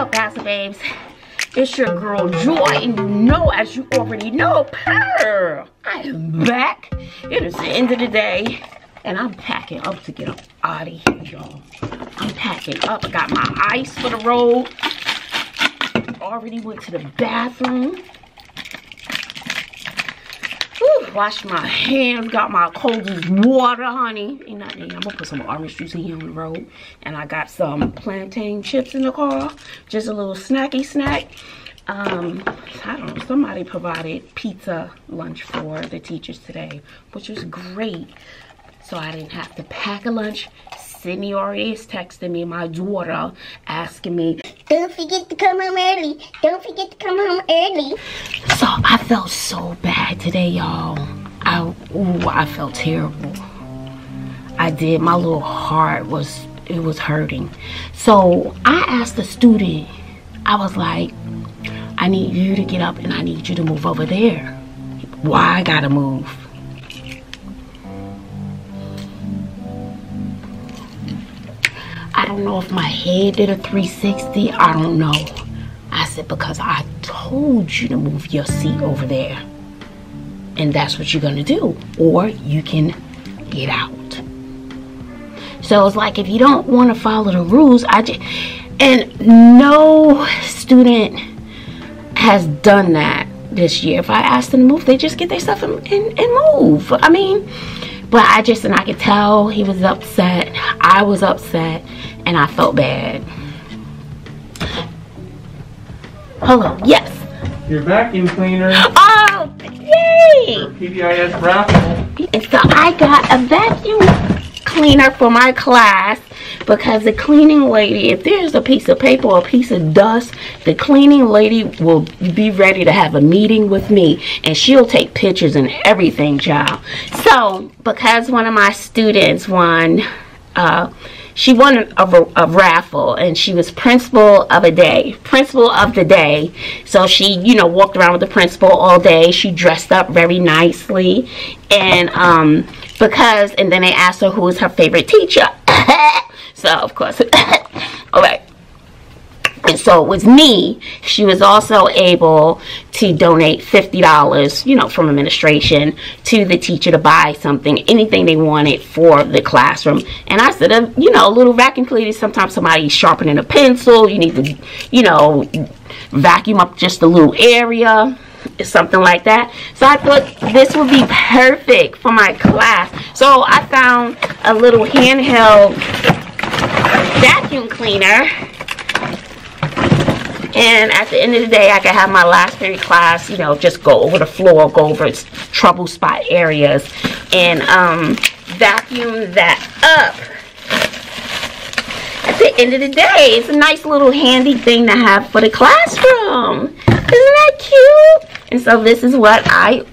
up, Gossip Babes? It's your girl Joy, and you know, as you already know, Purr. I am back. It is the end of the day, and I'm packing up to get up out of here, y'all. I'm packing up. I got my ice for the road. Already went to the bathroom. Washed my hands, got my coldest water, honey. Ain't nothing. I'm gonna put some orange juice in here on the road. And I got some plantain chips in the car. Just a little snacky snack. Um, I don't know, somebody provided pizza lunch for the teachers today, which was great. So I didn't have to pack a lunch. Sydney already is texting me, my daughter, asking me, Don't forget to come home early. Don't forget to come home early. So I felt so bad today, y'all. I ooh, I felt terrible. I did. My little heart was it was hurting. So I asked the student. I was like, I need you to get up and I need you to move over there. Why I gotta move? Don't know if my head did a 360. I don't know. I said, because I told you to move your seat over there. And that's what you're gonna do. Or you can get out. So it's like if you don't want to follow the rules, I just and no student has done that this year. If I ask them to move, they just get their stuff and, and, and move. I mean, but I just and I could tell he was upset. I was upset and I felt bad. Hello, yes. Your vacuum cleaner Oh, yay! for PBIS raffle. And so I got a vacuum cleaner for my class because the cleaning lady, if there's a piece of paper or a piece of dust, the cleaning lady will be ready to have a meeting with me and she'll take pictures and everything, child. So, because one of my students won, uh, she won a, a, raffle and she was principal of a day principal of the day. So she you know walked around with the principal all day. She dressed up very nicely. And um because and then they asked her who was her favorite teacher so of course all right and so it was me. She was also able to donate $50, you know, from administration to the teacher to buy something, anything they wanted for the classroom. And I said, uh, you know, a little vacuum cleaner, sometimes somebody's sharpening a pencil, you need to, you know, vacuum up just a little area something like that. So I thought this would be perfect for my class. So I found a little handheld vacuum cleaner and at the end of the day, I could have my last period class, you know, just go over the floor, go over its trouble spot areas, and um, vacuum that up. At the end of the day, it's a nice little handy thing to have for the classroom. Isn't that cute? And so this is what I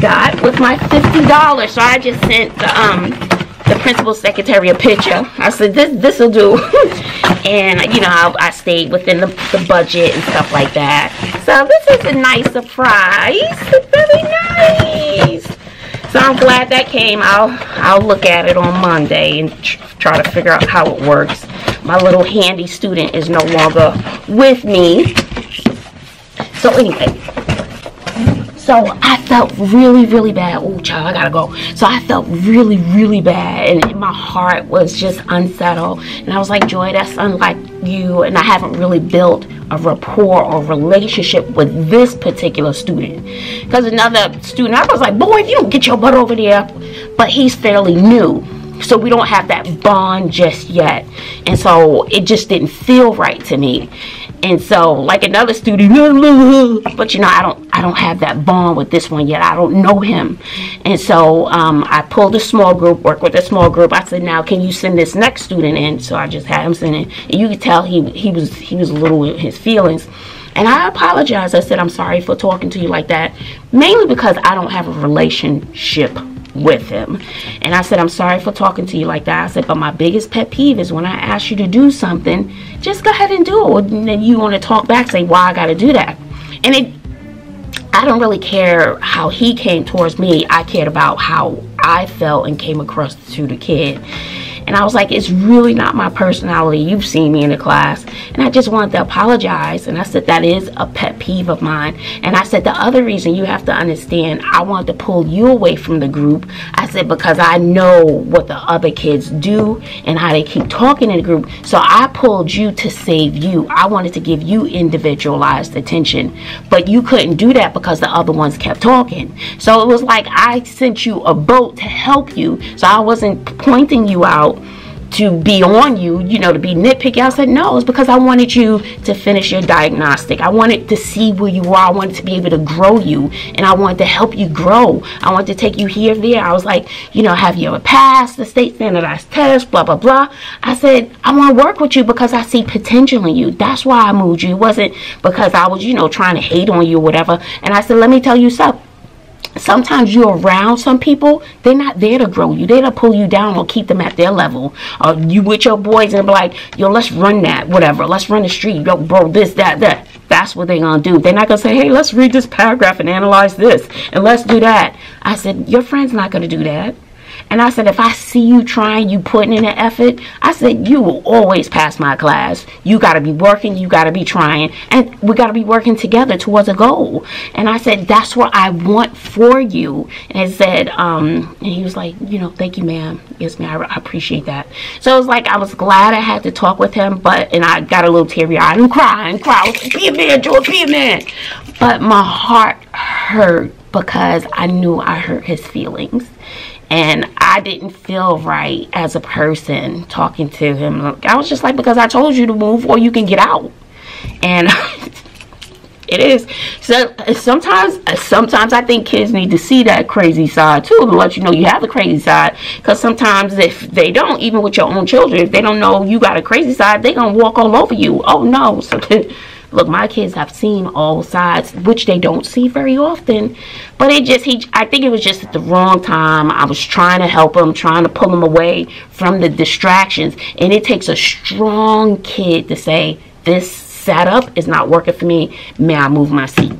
got with my $50. So I just sent the, um, the principal secretary a picture. I said, this this will do. and, you know, I, I stayed within the, the budget and stuff like that. So this is a nice surprise. Very nice. So I'm glad that came. I'll I'll look at it on Monday and tr try to figure out how it works. My little handy student is no longer with me. So anyway, so I felt really, really bad. Oh, child, I gotta go. So I felt really, really bad, and my heart was just unsettled. And I was like, Joy, that's unlike you, and I haven't really built a rapport or relationship with this particular student. Because another student, I was like, boy, if you don't get your butt over there, but he's fairly new. So we don't have that bond just yet. And so it just didn't feel right to me and so like another student but you know i don't i don't have that bond with this one yet. I don't know him. And so um, i pulled a small group work with a small group. I said now can you send this next student in? So i just had him send in and you could tell he he was he was a little with his feelings. And i apologized. I said i'm sorry for talking to you like that. Mainly because i don't have a relationship with him. And I said, I'm sorry for talking to you like that. I said, but my biggest pet peeve is when I ask you to do something, just go ahead and do it. And then you want to talk back, say, why I got to do that. And it, I don't really care how he came towards me. I cared about how I felt and came across to the kid. And I was like, it's really not my personality. You've seen me in the class. And I just wanted to apologize. And I said, that is a pet peeve of mine. And I said, the other reason you have to understand, I wanted to pull you away from the group. I said, because I know what the other kids do and how they keep talking in the group. So I pulled you to save you. I wanted to give you individualized attention. But you couldn't do that because the other ones kept talking. So it was like I sent you a boat to help you. So I wasn't pointing you out to be on you, you know, to be nitpicky. I said, no, it's because I wanted you to finish your diagnostic. I wanted to see where you are. I wanted to be able to grow you and I wanted to help you grow. I wanted to take you here, there. I was like, you know, have you ever passed the state standardized test, blah, blah, blah. I said, I want to work with you because I see potential in you. That's why I moved you. It wasn't because I was, you know, trying to hate on you or whatever. And I said, let me tell you something sometimes you're around some people, they're not there to grow you. They're to pull you down or keep them at their level. Uh, you with your boys and be like, yo, let's run that, whatever. Let's run the street. Yo, bro, this, that, that. That's what they're going to do. They're not going to say, hey, let's read this paragraph and analyze this. And let's do that. I said, your friend's not going to do that. And I said, if I see you trying, you putting in an effort, I said, you will always pass my class. You got to be working, you got to be trying, and we got to be working together towards a goal. And I said, that's what I want for you. And I said, um, and he was like, you know, thank you, ma'am. Yes, ma'am, I, I appreciate that. So it was like, I was glad I had to talk with him, but, and I got a little teary eyed and crying, crying. cry. Be a man, George, be a man. But my heart hurt because I knew I hurt his feelings and I didn't feel right as a person talking to him. I was just like, because I told you to move or you can get out. And it is. So sometimes, sometimes I think kids need to see that crazy side too to let you know you have the crazy side. Because sometimes if they don't, even with your own children, if they don't know you got a crazy side, they gonna walk all over you. Oh no. So look my kids have seen all sides which they don't see very often but it just he i think it was just at the wrong time. I was trying to help him trying to pull him away from the distractions and it takes a strong kid to say this setup is not working for me. May i move my seat?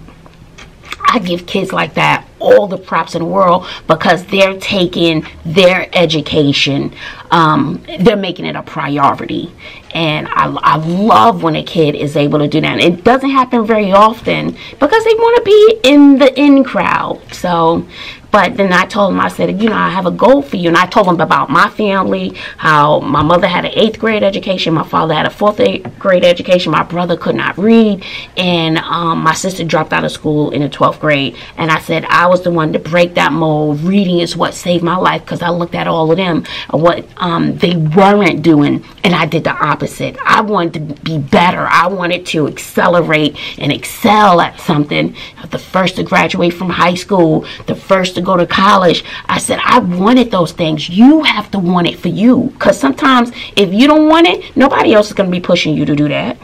I give kids like that all the props in the world because they're taking their education, um, they're making it a priority. And I, I love when a kid is able to do that. And it doesn't happen very often because they want to be in the in crowd. So but then I told him, I said, you know, I have a goal for you. And I told him about my family, how my mother had an eighth grade education, my father had a fourth grade education, my brother could not read, and um, my sister dropped out of school in the 12th grade. And I said, I was the one to break that mold. Reading is what saved my life because I looked at all of them, what um, they weren't doing, and I did the opposite. I wanted to be better. I wanted to accelerate and excel at something. The first to graduate from high school, the first to go to college. I said, I wanted those things. You have to want it for you. Because sometimes if you don't want it, nobody else is going to be pushing you to do that.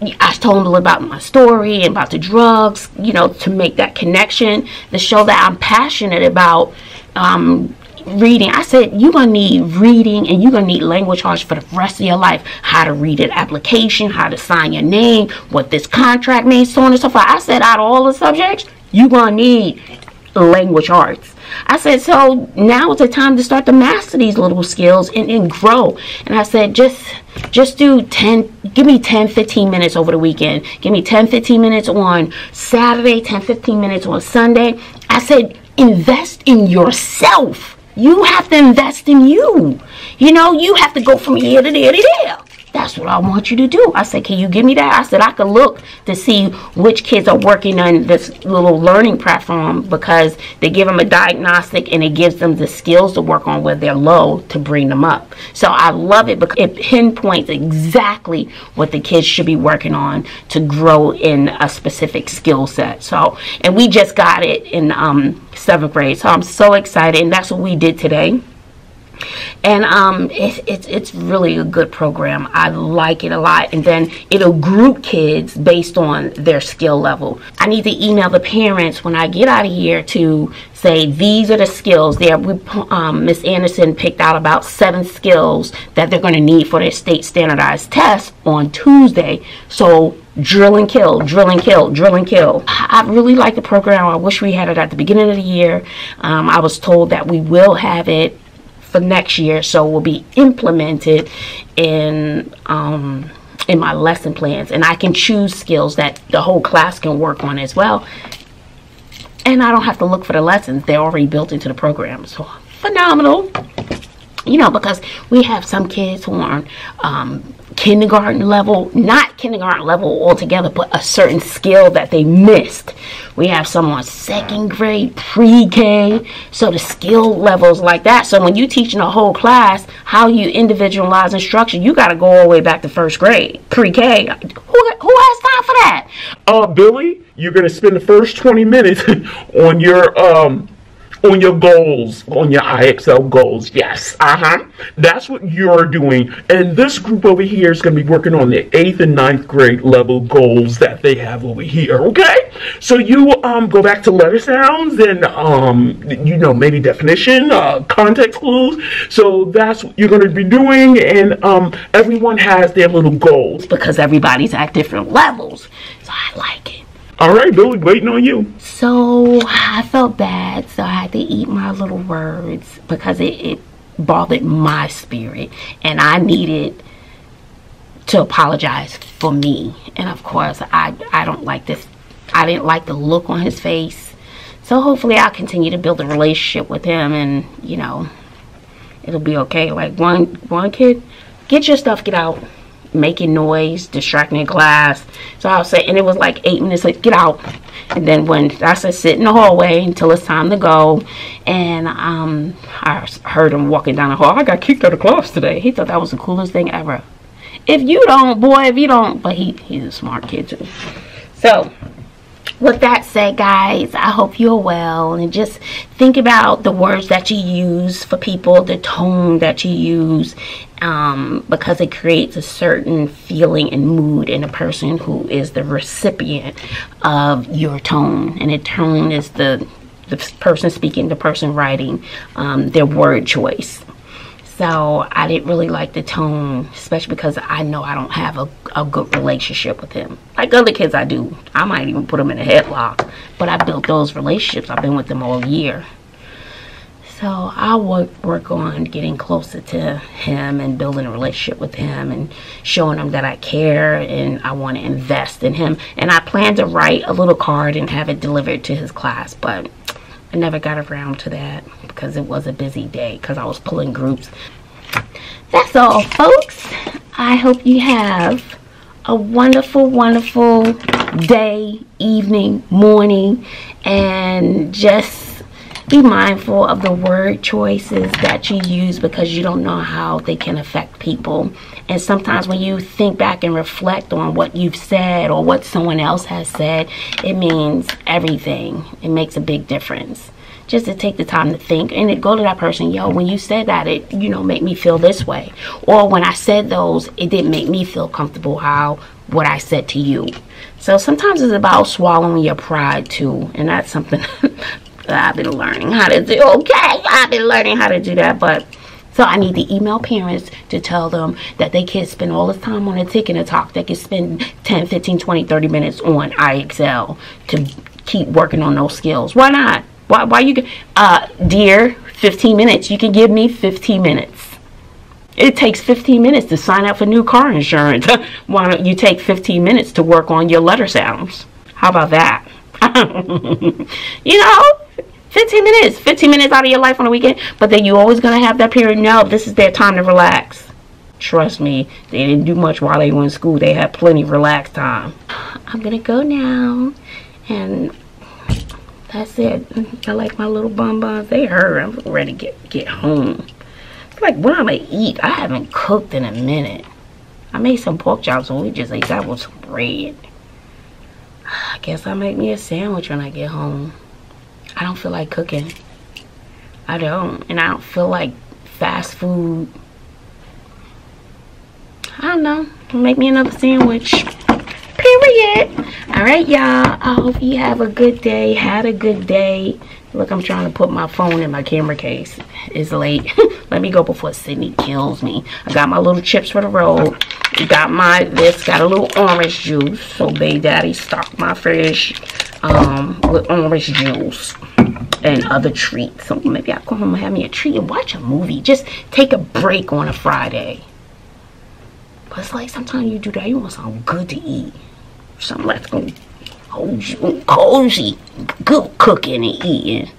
I told him about my story and about the drugs, you know, to make that connection, to show that I'm passionate about um, reading. I said, you're going to need reading and you're going to need language arts for the rest of your life. How to read an application, how to sign your name, what this contract means, so on and so forth. I said, out of all the subjects, you're going to need language arts. I said, so now is the time to start to master these little skills and, and grow. And I said, just just do 10, give me 10, 15 minutes over the weekend. Give me 10, 15 minutes on Saturday, 10, 15 minutes on Sunday. I said, invest in yourself. You have to invest in you. You know, you have to go from here to there to there. That's what I want you to do. I said, can you give me that? I said, I could look to see which kids are working on this little learning platform because they give them a diagnostic and it gives them the skills to work on where they're low to bring them up. So I love it because it pinpoints exactly what the kids should be working on to grow in a specific skill set. So, and we just got it in um, seventh grade. So I'm so excited. And that's what we did today and um, it's, it's, it's really a good program. I like it a lot. And then it'll group kids based on their skill level. I need to email the parents when I get out of here to say these are the skills. There, um, Miss Anderson picked out about seven skills that they're going to need for their state standardized test on Tuesday. So drill and kill, drill and kill, drill and kill. I really like the program. I wish we had it at the beginning of the year. Um, I was told that we will have it next year, so will be implemented in um, in my lesson plans, and I can choose skills that the whole class can work on as well. And I don't have to look for the lessons; they're already built into the program. So phenomenal, you know, because we have some kids who are um, kindergarten level, not kindergarten level altogether, but a certain skill that they missed. We have some on second grade, pre-K, so the skill levels like that. So when you're teaching a whole class how you individualize instruction, you got to go all the way back to first grade, pre-K. Who, who has time for that? Uh, Billy, you're gonna spend the first 20 minutes on your um on your goals, on your IXL goals. Yes, uh huh. That's what you're doing. And this group over here is going to be working on the eighth and ninth grade level goals that they have over here. Okay, so you um go back to letter sounds and um you know maybe definition, uh, context clues. So that's what you're going to be doing, and um everyone has their little goals. Because everybody's at different levels. So I like it. All right, Billy, waiting on you. So I felt bad, so I had to eat my little words because it, it bothered my spirit, and I needed to apologize for me. And of course, I I don't like this. I didn't like the look on his face. So hopefully, I'll continue to build a relationship with him, and you know, it'll be okay. Like one one kid, get your stuff, get out making noise, distracting the class. So I was saying, and it was like eight minutes like get out. And then when I said sit in the hallway until it's time to go, and um, I heard him walking down the hall. I got kicked out of class today. He thought that was the coolest thing ever. If you don't, boy, if you don't, but he he's a smart kid too. So with that said guys i hope you're well and just think about the words that you use for people the tone that you use um, because it creates a certain feeling and mood in a person who is the recipient of your tone and a tone is the the person speaking the person writing um, their word choice so I didn't really like the tone, especially because I know I don't have a, a good relationship with him. Like other kids I do. I might even put him in a headlock. But I built those relationships. I've been with them all year. So I'll work, work on getting closer to him and building a relationship with him and showing him that I care and I want to invest in him. And I plan to write a little card and have it delivered to his class. But I never got around to that because it was a busy day because I was pulling groups. That's all, folks. I hope you have a wonderful, wonderful day, evening, morning, and just be mindful of the word choices that you use because you don't know how they can affect people. And sometimes when you think back and reflect on what you've said or what someone else has said, it means everything. It makes a big difference. Just to take the time to think and it go to that person, yo, when you said that, it, you know, make me feel this way. Or when I said those, it didn't make me feel comfortable how what I said to you. So sometimes it's about swallowing your pride too. And that's something I've been learning how to do. Okay, I've been learning how to do that, but so I need to email parents to tell them that they can't spend all this time on a TikTok. They can spend 10, 15, 20, 30 minutes on IXL to keep working on those skills. Why not? Why, why you, uh, dear, 15 minutes. You can give me 15 minutes. It takes 15 minutes to sign up for new car insurance. Why don't you take 15 minutes to work on your letter sounds? How about that? you know, 15 minutes, 15 minutes out of your life on the weekend, but then you're always going to have that period. No, this is their time to relax. Trust me, they didn't do much while they were in school. They had plenty of relaxed time. I'm going to go now, and that's it. I like my little bonbons. They hurt. I'm ready to get, get home. It's like, what am I eat? I haven't cooked in a minute. I made some pork chops and we just ate that with some bread. I guess I'll make me a sandwich when I get home. I don't feel like cooking. I don't. And I don't feel like fast food. I don't know. Make me another sandwich. Period. All right, y'all. I hope you have a good day. Had a good day. Look, I'm trying to put my phone in my camera case. It's late. Let me go before Sydney kills me. I got my little chips for the road. Got my, this, got a little orange juice. So, Bay Daddy stocked my fridge um, with orange juice. and other treats. So maybe I'll go home and have me a treat and watch a movie. Just take a break on a Friday. But it's like sometimes you do that, you want something good to eat. Something that's gonna hold you cozy, good cooking and eating.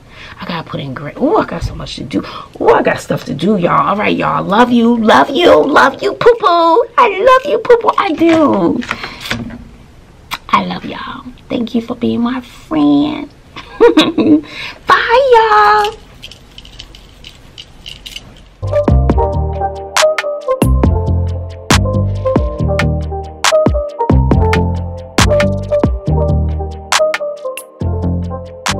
I gotta put in great. Oh, I got so much to do. Oh, I got stuff to do, y'all. All right, y'all. Love you, love you, love you, poo poo. I love you, poo poo. I do. I love y'all. Thank you for being my friend. Bye, y'all.